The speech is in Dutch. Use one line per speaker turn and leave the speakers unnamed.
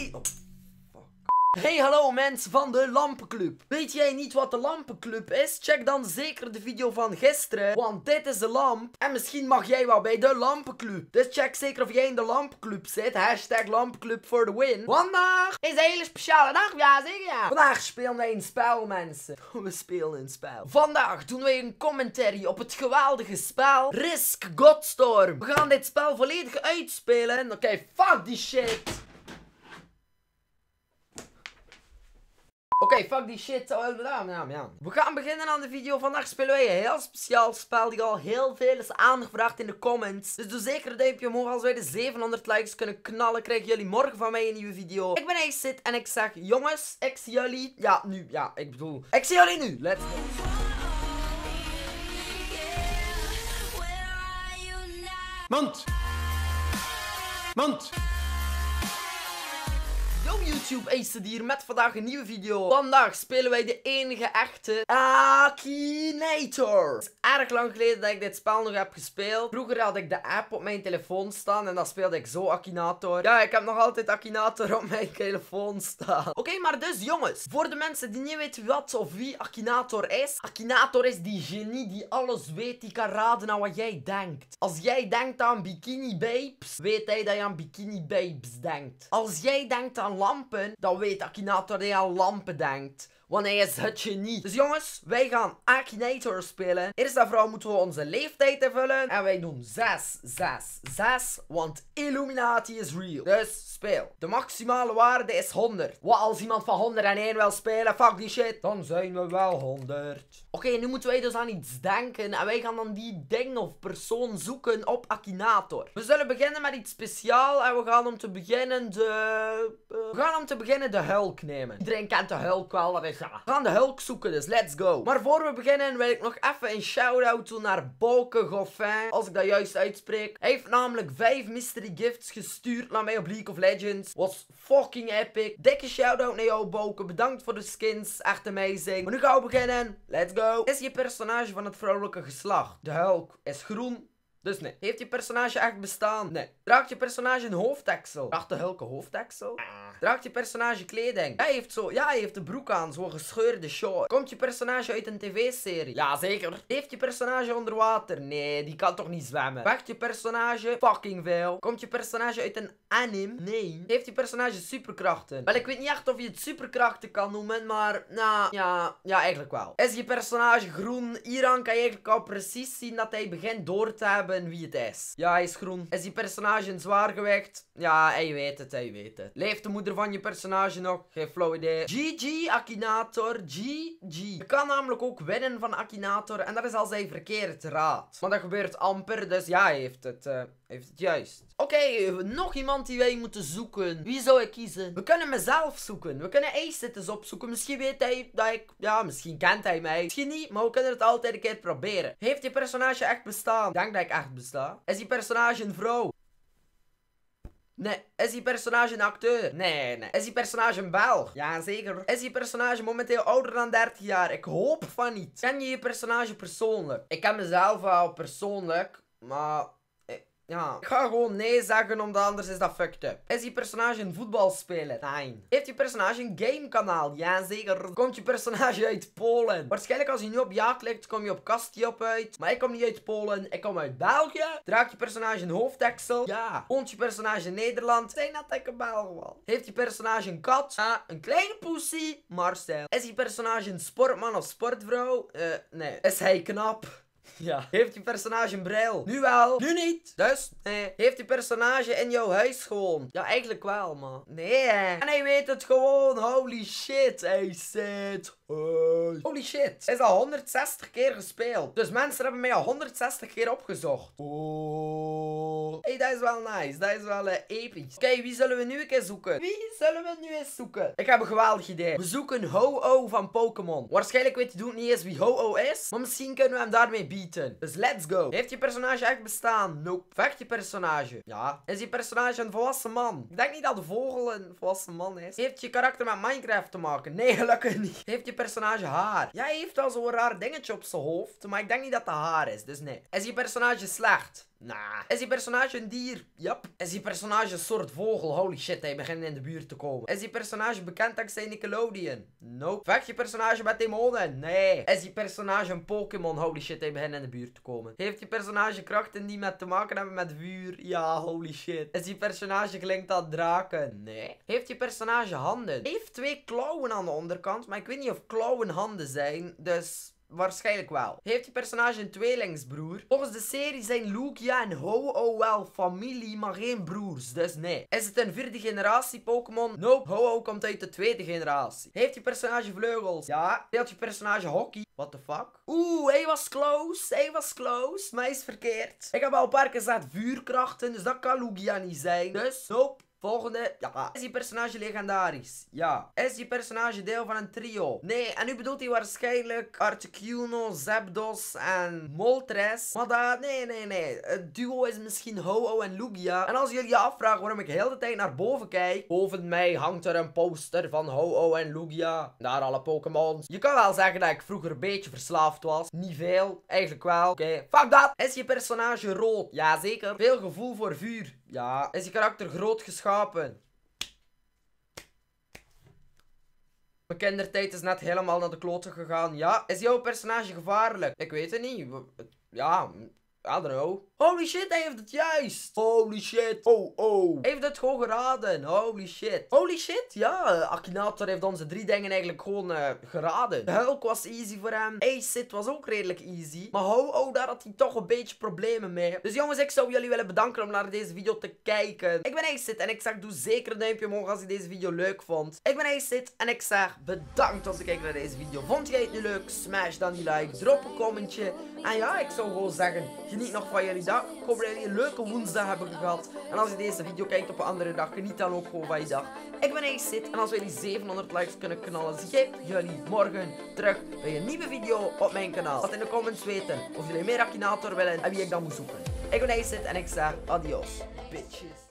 Hey! Oh, fuck. Hey, hallo mensen van de Lampenclub. Weet jij niet wat de Lampenclub is? Check dan zeker de video van gisteren, want dit is de lamp. En misschien mag jij wel bij de Lampenclub. Dus check zeker of jij in de Lampenclub zit. Hashtag Lampenclub for the win. Vandaag is een hele speciale dag, ja zeker ja. Vandaag spelen wij een spel, mensen. We spelen een spel. Vandaag doen wij een commentary op het geweldige spel Risk Godstorm. We gaan dit spel volledig uitspelen. Oké, fuck die shit. Oké, fuck die shit. We gaan beginnen aan de video. Vandaag spelen wij een heel speciaal spel die al heel veel is aangevraagd in de comments. Dus doe zeker een duimpje omhoog als wij de 700 likes kunnen knallen. Krijgen jullie morgen van mij een nieuwe video. Ik ben Acid en ik zeg, jongens, ik zie jullie. Ja, nu, ja, ik bedoel, ik zie jullie nu. Let's go.
Mand! Mand!
Yo YouTube, Ace hier met vandaag een nieuwe video. Vandaag spelen wij de enige echte Akinator. Het is erg lang geleden dat ik dit spel nog heb gespeeld. Vroeger had ik de app op mijn telefoon staan en dan speelde ik zo Akinator. Ja, ik heb nog altijd Akinator op mijn telefoon staan. Oké, maar dus jongens, voor de mensen die niet weten wat of wie Akinator is. Akinator is die genie die alles weet, die kan raden aan wat jij denkt. Als jij denkt aan bikini babes, weet hij dat je aan bikini babes denkt. Als jij denkt aan lampen, dan weet dat hij aan lampen denkt. Want hij is het genie. Dus jongens, wij gaan Akinator spelen. Eerst en vooral moeten we onze leeftijd invullen. En wij doen 6, 6, 6. Want Illuminati is real. Dus speel. De maximale waarde is 100. Wat als iemand van 101 wil spelen? Fuck die shit. Dan zijn we wel 100. Oké, nu moeten wij dus aan iets denken. En wij gaan dan die ding of persoon zoeken op Akinator. We zullen beginnen met iets speciaal. En we gaan om te beginnen de... eh, we gaan om te beginnen de Hulk nemen. Iedereen kent de Hulk wel. Dat is We gaan de Hulk zoeken, dus let's go. Maar voor we beginnen wil ik nog even een shout-out doen naar Boke Goffin. Als ik dat juist uitspreek. Hij heeft namelijk 5 mystery gifts gestuurd naar mij op League of Legends. Was fucking epic. Dikke shout-out naar jou, Boke. Bedankt voor de skins. Echt amazing. Maar nu gaan we beginnen. Let's go. Is je personage van het vrouwelijke geslacht? De Hulk is groen. Dus nee. Heeft je personage echt bestaan? Nee. Draagt je personage een hoofddeksel? Draagt de Hulk een hoofddeksel? Draagt je personage kleding? Hij heeft zo, ja, hij heeft de broek aan, zo'n gescheurde short. Komt je personage uit een tv-serie? Ja, zeker. Heeft je personage onder water? Nee, die kan toch niet zwemmen. Vecht je personage? Fucking veel. Komt je personage uit een anime? Nee. Heeft je personage superkrachten? Wel, ik weet niet echt of je het superkrachten kan noemen, maar, nou, ja, ja, eigenlijk wel. Is je personage groen? Hieraan kan je eigenlijk al precies zien dat hij begint door te hebben wie het is. Ja, hij is groen. Is je personage een zwaargewicht? Ja, hij weet het, hij weet het. Leeft de moeder van je personage nog? Geen flauw idee. GG Akinator, GG. Je kan namelijk ook winnen van Akinator en dat is als hij verkeerd raadt. Maar dat gebeurt amper, dus ja, hij heeft het, eh, heeft het juist. Oké, nog iemand die wij moeten zoeken. Wie zou ik kiezen? We kunnen mezelf zoeken. We kunnen Ace eens opzoeken. Misschien weet hij dat ik... Ja, misschien kent hij mij. Misschien niet, maar we kunnen het altijd een keer proberen. Heeft je personage echt bestaan? Ik denk dat ik echt besta. Is die personage een vrouw? Nee. Is die personage een acteur? Nee, nee. Is die personage een Belg? Ja, zeker. Is die personage momenteel ouder dan 30 jaar? Ik hoop van niet. Ken je je personage persoonlijk? Ik ken mezelf wel persoonlijk, maar... Ja, ik ga gewoon nee zeggen, omdat anders is dat fucked up. Is die personage een voetbalspeler? Nee. Heeft je personage een gamekanaal? Ja, zeker. Komt je personage uit Polen? Waarschijnlijk als je nu op ja klikt, kom je op Kastiop uit. Maar ik kom niet uit Polen, ik kom uit België. Draagt je personage een hoofddeksel? Ja. Woont je personage in Nederland? Zijn dat ik een. Heeft je personage een kat? Ja. Een kleine poesie? Marcel. Is je personage een sportman of sportvrouw? Eh, nee. Is hij knap? Ja. Heeft je personage een bril? Nu wel. Nu niet. Dus, nee. Heeft je personage in jouw huis gewoond? Ja, eigenlijk wel, man. Nee, hè. En hij weet het gewoon. Holy shit. Hij zit. Holy shit. Hij is al 160 keer gespeeld. Dus mensen hebben mij al 160 keer opgezocht. Oh. Hey, dat is wel nice. Dat is wel eh, episch. Oké, wie zullen we nu een keer zoeken? Wie zullen we nu eens zoeken? Ik heb een geweldig idee. We zoeken Ho-Oh van Pokémon. Waarschijnlijk weet je doet niet eens wie Ho-Oh is. Maar misschien kunnen we hem daarmee Dus let's go. Heeft je personage echt bestaan? Nope. Vecht je personage? Ja. Is je personage een volwassen man? Ik denk niet dat de vogel een volwassen man is. Heeft je karakter met Minecraft te maken? Nee, gelukkig niet. Heeft je personage haar? Ja, hij heeft wel zo'n raar dingetje op zijn hoofd. Maar ik denk niet dat dat haar is. Dus nee. Is je personage slecht? Nah. Is die personage een dier? Yep. Is die personage een soort vogel? Holy shit, hij begint in de buurt te komen. Is die personage bekend dankzij Nickelodeon? Nope. Vecht je personage met demonen? Nee. Is die personage een Pokémon? Holy shit, hij begint in de buurt te komen. Heeft die personage krachten die met te maken hebben met vuur? Ja, holy shit. Is die personage gelinkt aan draken? Nee. Heeft die personage handen? Heeft twee klauwen aan de onderkant, maar ik weet niet of klauwen handen zijn. Dus Waarschijnlijk wel. Heeft die personage een tweelingsbroer? Volgens de serie zijn Lugia en Ho-Oh wel familie, maar geen broers. Dus nee. Is het een vierde generatie Pokémon? Nope. Ho-Oh komt uit de tweede generatie. Heeft die personage vleugels? Ja. Speelt je personage hockey? What the fuck? Oeh, hij was close. Hij was close. Maar is verkeerd. Ik heb al een paar keer gezegd vuurkrachten, dus dat kan Lugia niet zijn. Dus, nope. Volgende. Ja. Is die personage legendarisch? Ja. Is die personage deel van een trio? Nee. En nu bedoelt hij waarschijnlijk Articuno, Zapdos en Moltres. Maar dat... Nee, nee, nee. Het duo is misschien Ho-Oh en Lugia. En als jullie je afvragen waarom ik heel de tijd naar boven kijk. Boven mij hangt er een poster van Ho-Oh en Lugia. Daar alle Pokémons. Je kan wel zeggen dat ik vroeger een beetje verslaafd was. Niet veel. Eigenlijk wel. Oké. Fuck dat. Is je personage rood? Jazeker. Veel gevoel voor vuur. Ja. Is je karakter groot geschapen? Mijn kindertijd is net helemaal naar de kloten gegaan. Ja. Is jouw personage gevaarlijk? Ik weet het niet. Ja, I don't know. Holy shit, hij heeft het juist. Holy shit. Oh, oh. Hij heeft het gewoon geraden. Holy shit. Holy shit, ja. Akinator heeft onze drie dingen eigenlijk gewoon uh, geraden. De Hulk was easy voor hem. Acid was ook redelijk easy. Maar ho, oh, daar had hij toch een beetje problemen mee. Dus jongens, ik zou jullie willen bedanken om naar deze video te kijken. Ik ben Acid en ik zeg doe zeker een duimpje omhoog als je deze video leuk vond. Ik ben Acid en ik zeg bedankt om te kijken naar deze video. Vond jij het nu leuk? Smash dan die like. Drop een commentje. En ja, ik zou gewoon zeggen, geniet nog van jullie dag. Ik hoop dat jullie een leuke woensdag hebben gehad. En als je deze video kijkt op een andere dag, geniet dan ook gewoon van je dag. Ik ben Zit en als jullie 700 likes kunnen knallen, zie ik jullie morgen terug bij een nieuwe video op mijn kanaal. Laat in de comments weten of jullie meer Akinator willen en wie ik dan moet zoeken. Ik ben Zit en ik zeg adios, bitches.